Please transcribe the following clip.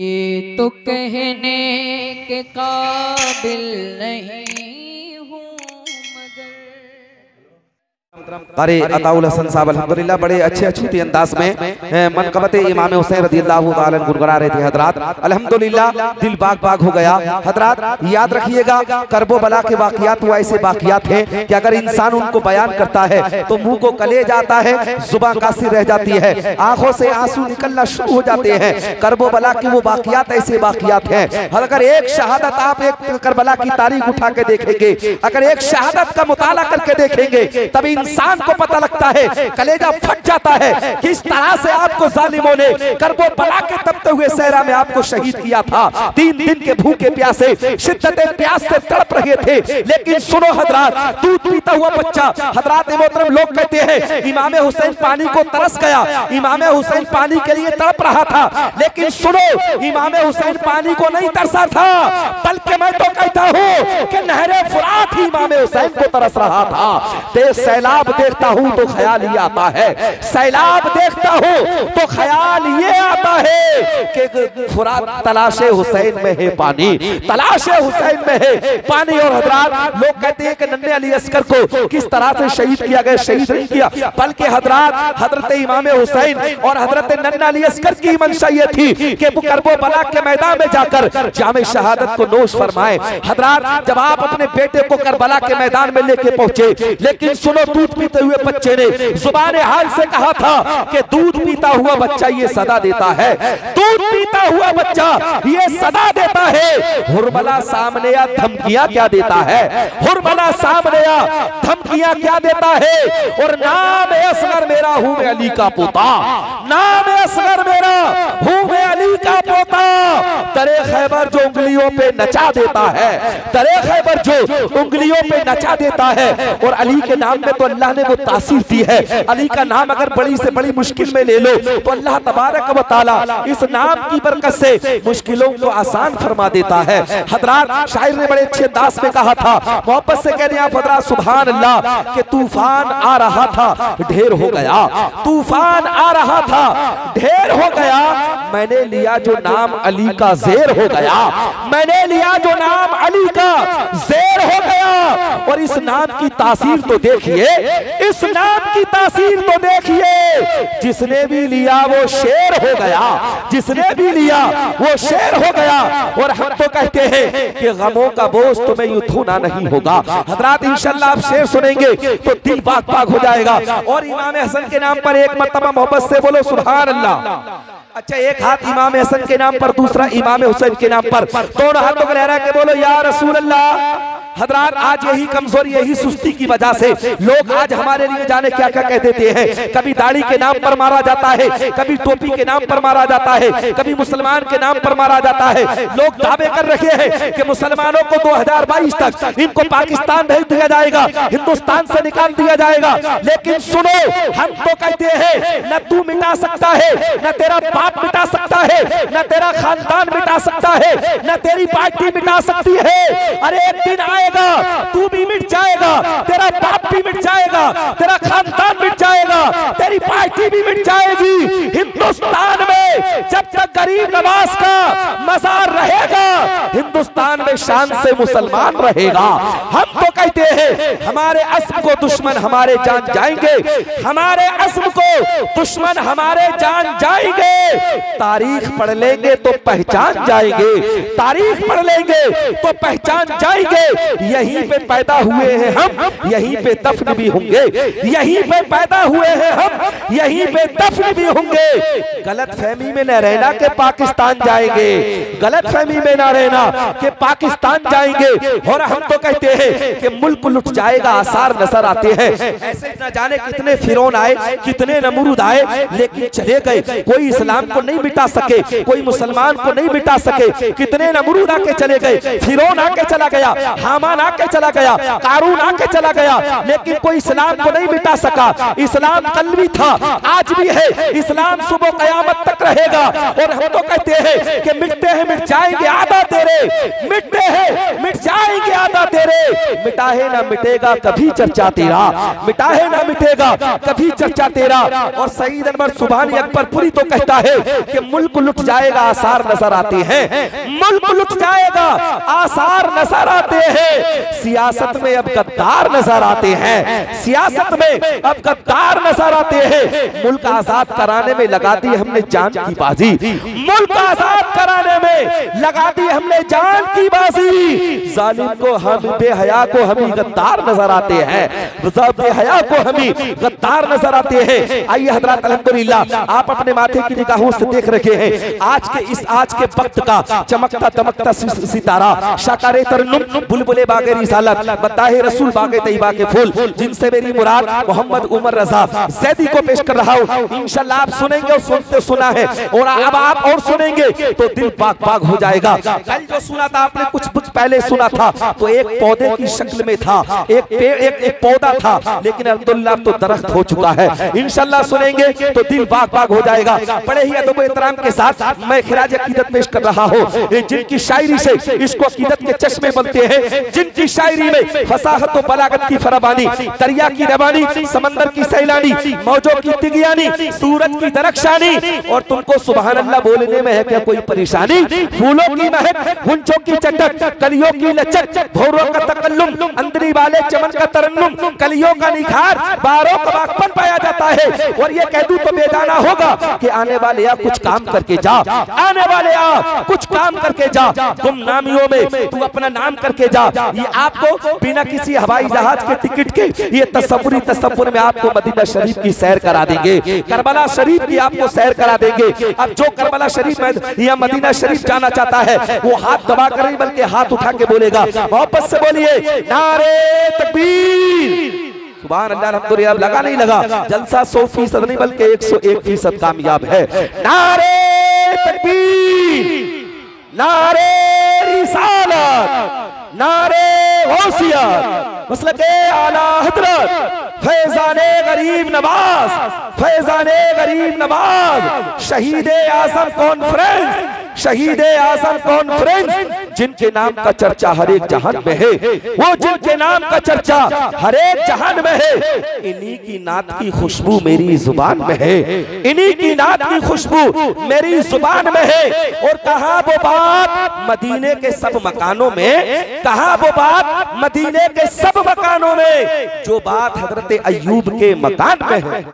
ये तो कहने के काबिल नहीं। अरे अताउल हसन साहब, अल्हम्दुलिल्लाह, बड़े अच्छे अछूती अंदाज में मनकबत इमाम हुसैन रज़ी अल्लाह गुनगुना रहे थे हजरात। अल्हम्दुलिल्लाह, दिल बाग बाग हो गया। हजरात, याद रखिएगा, करबो बला के वाकियात वो ऐसे वाकियात हैं कि अगर इंसान उनको बयान करता है तो मुँह को कले जाता है जुबा कासी रह जाती है, आँखों से आँसू निकलना शुरू हो जाते हैं। करबो बला के वो वाकियात, ऐसे वाकियात हैं। अगर एक शहादत आप एक करबला की तारीख उठा के देखेंगे, अगर एक शहादत का मुताला करके देखेंगे तभी इंसान को पता लगता है, कलेजा फट जाता है किस तरह से आपको जालिमों ने करबो बला के तपते हुए सहरा में आपको शहीद किया था। तीन दिन के भूखे प्यासे, शिद्दत प्यास से तड़प रहे थे। लेकिन सुनो हजरात, दूध पीता हुआ बच्चा, हजरात मोहतरम लोग कहते हैं, इमाम हुसैन पानी को तरस गया। इमाम हुसैन पानी के लिए तड़प रहा था। लेकिन सुनो, इमाम हुसैन पानी को नहीं तरसा था, बल्कि मैं तो कहता हूँ कि नहरे फुरात ही इमाम हुसैन को तरस रहा था। ते सैलाब देखता हूँ तो ख्याल ही आता है। सैलाब देखता हूँ तो है कि फुरात तलाशे हुसैन में है पानी। तलाशे हुसैन में है पानी। और हजरात, लोग कहते हैं कि नन्हे अली अस्कर को किस तरह से शहीद किया गया, शहीद नहीं किया। बल्कि हजरात, हज़रत इमाम हुसैन और हज़रत नन्ना अली अस्कर की मंशा ये थी कि करबो बला के मैदान में जाकर जाम शहादत को नोश फरमाए। हजरात, जब आप अपने बेटे को करबला के मैदान में लेके पहुँचे, लेकिन सुनो, दूध पीते हुए बच्चे ने ज़ुबान हाल से कहा था कि दूध पीता हुआ बच्चा ये सदा देता है। दूध पीता हुआ बच्चा ये सदा देता है। हुरमला सामने या धमकियाँ क्या देता है? हुरमला सामने या धमकियाँ क्या देता है? और नाम असगर मेरा, हूँ मैं अली का पोता। नाम असगर मेरा, हूँ मैं अली का पोता तरे खैबर जो उंगलियों पे नचा देता है। तरे खैबर जो उंगलियों पे नचा देता है। और अली के नाम में तो अल्लाह ने वो तासीर दी है। अली का नाम अगर बड़ी से बड़ी मुश्किल में ले लो तो अल्लाह तबारक व ताला इस नाम की बरकत से मुश्किलों को आसान फरमा देता है। हजरात शायर ने बड़े अच्छे अंदाज में कहा था, मोहब्बत से कहने आप हजरात सुभान अल्लाह के तूफ़ान आ रहा था, ढेर हो गया। तूफ़ान आ रहा था, ढेर हो गया, मैंने लिया जो नाम अली का जेर हो गया। मैंने लिया जो नाम अली का जेर हो गया। और इस नाम की तासीर तो देखिए। इस नाम की तासीर तो देखिए। जिसने भी लिया वो शेर हो गया। जिसने भी लिया वो शेर हो गया। और हम तो कहते हैं कि गमों का बोझ तुम्हें यूँ धोना नहीं होगा। हजरात इंशाल्लाह आप शेर सुनेंगे तो दिल बाग बाग हो जाएगा। और इमाम हसन के नाम पर एक मरतबा मोहब्बत से बोलो सुभान अल्लाह। अच्छा एक हाथ इमाम हसन के नाम पर दूसरा इमाम हुसैन के नाम पर। दोनों हाथों को लहरा के बोलो यार रसूल अल्लाह हजरात आज यही कमज़ोरी यही सुस्ती की वजह से लोग आज हमारे लिए जाने क्या क्या कह देते हैं? कभी दाढ़ी के नाम पर मारा जाता है कभी टोपी के नाम पर मारा जाता है कभी मुसलमान के नाम पर मारा जाता है। लोग दावे कर रहे हैं कि मुसलमानों को 2022 तक इनको पाकिस्तान भेज दिया जाएगा हिंदुस्तान से निकाल दिया जाएगा। लेकिन सुनो हम तो कहते हैं न तू मिटा सकता है न तेरा बाप मिटा सकता है न तेरा खानदान मिटा सकता है न तेरी पार्टी मिटा सकती है अरे एक दिन आएगा तू भी मिट जाएगा। तेरा बाप भी मिट जाएगा। तेरा खानदान मिट जाएगा। तेरी पार्टी भी मिट जाएगी। हिंदुस्तान में जब तक गरीब नवाज़ का मजार रहेगा। हिंदुस्तान में शान से मुसलमान रहेगा। हम तो कहते हैं, हमारे अस्म को दुश्मन हमारे जान जाएँगे। हमारे अस्म को दुश्मन हमारे जान जाएँगे। तारीख पढ़ लेंगे तो पहचान जाएँगे। तारीख पढ़ लेंगे तो पहचान जाएँगे। यहीं पे पैदा हुए हैं हम, यहीं पे दफन भी होंगे। यहीं पे पैदा हुए हैं हम, यहीं पे दफन भी होंगे। गलत फहमी में न रहना के पाकिस्तान जाएँगे। गलत फहमी में न रहना के पाकिस्तान जाएँगे। और हम तो कहते हैं कि मुल्क लुट जाएगा, आसार नज़र आते हैं। ऐसे न जाने कितने फिरौन आए, कितने नमरूद आए, लेकिन चले गए। कोई इस्लाम को नहीं मिटा सके, कोई मुसलमान को नहीं मिटा सके। कितने नमरूद आके चले गए, फिरौन आके चला गया, हामान आके चला गया, कारून आके चला गया, लेकिन कोई इस्लाम को नहीं मिटा सका। इस्लाम कल भी था, आज भी है। इस्लाम सुबह कयामत तक रहेगा, और हम तो कहते हैं कि मिटते हैं मिट जाएँगे आधा तेरे तेरे मिटते हैं मिट जाएँगे आदा तेरे मिटाहे ना मिटेगा कभी चर्चा तेरा। मिटाहे ना मिटेगा कभी चर्चा तेरा। और सईद अनवर सुबहानी अकबरपुरी तो कहता है कि मुल्क लुट जाएगा आसार नज़र आते हैं। मुल्क लुट जाएगा आसार नज़र आते हैं। सियासत में अब गद्दार नज़र आते हैं। सियासत में अब गद्दार नज़र आते हैं। मुल्क आज़ाद कराने में लगा दी हमने जान की बाजी। मुल्क आज़ाद कराने में लगा दी हमने जान की बाजी। जालिम को हम बेहया को हम गद्दार नज़र आते हैं। बेहया को हम गद्दार नज़र आते हैं। आइए हज़रत अल्हम्दुलिल्लाह, आप अपने माथे की निगाहों से देख रखे हैं। आज के इस, आज के वक्त का चमकता दमकता सितारा शाकारे तरन्नुम बुलबुले बागे रिसालत बताहे रसूल बागे तैयबा के फूल, जिनसे मेरी मुराद मोहम्मद उमर रजा जैदी को पेश कर रहा हूँ। इंशाल्लाह आप सुनेंगे और सुनते सुना है। और अब आप और सुनेंगे तो दिल पाक पाक हो जाएगा। कल जो सुना था आपने पहले सुना था तो एक पौधे की शक्ल में था एक पेड़ एक, एक पौधा था लेकिन अब्दुल्ला तो दरख्त हो चुका है। इंशाल्लाह सुनेंगे तो दिल पाक पाक हो जाएगा। बड़े ही अदब एहतराम के साथ मैं खिराज अकीदत पेश कर रहा हूँ। जिनकी शायरी से इसको अकीदत के चश्मे बनते हैं जिनकी शायरी में फसाहत और बलागत की फराबानी दरिया की रवानी समंदर की सैलानी मौजों की तिगियानी सूरज की दरख्शानी और तुमको सुबह अल्लाह बोलने में है क्या कोई परेशानी? फूलों की महक गुंजों की चटक कलियों की लचक, भौरों का तकल्लुम, अंदरी वाले चमन का तरन्नुम, कलियों का निखार, बारों का बागपन पाया जाता है। और ये कह दूँ तो बेदाना होगा कि आने वाले आ, कुछ काम करके जा। आने वाले आ, कुछ काम करके जा। तुम नामियों में तू अपना नाम करके जा। ये आपको बिना किसी हवाई जहाज़ के टिकट के, ये तस्वुरी तस्वुर में आपको मदीना शरीफ की सैर करा देंगे। करबला शरीफ की आपको सैर करा देंगे। अब जो करबला शरीफ या मदीना शरीफ जाना चाहता है, वो हाथ दबा कर बल्कि हाथ उठा के बोलेगा मोहब्बत से बोलिए, नारे तकबीर। सुबह अल्लाह अल्हम्दुलिल्लाह, अब लगा नहीं लगा। जलसा सौ फ़ीसद नहीं, बल्कि एक सौ एक फ़ीसद कामयाब है। नारे तकबीर, नारे रिसालत, नारे गौसियत मसल के आला हज़रत फैजाने गरीब नवाज़ फैजाने गरीब नवाज़ शहीद आज़म कॉन्फ्रेंस शहीद आज़म कॉन्फ्रेंस जिनके नाम का चर्चा हर एक जहान में है। वो जिनके नाम का चर्चा हर एक जहान में है। इन्हीं की नात की खुशबू मेरी ज़ुबान में है। इन्हीं की नात की खुशबू मेरी ज़ुबान में है। और कहा वो बात मदीने के सब मकानों में? कहा वो बात मदीने के सब मकानों में? जो बात हज़रत अयूब के मकान में है।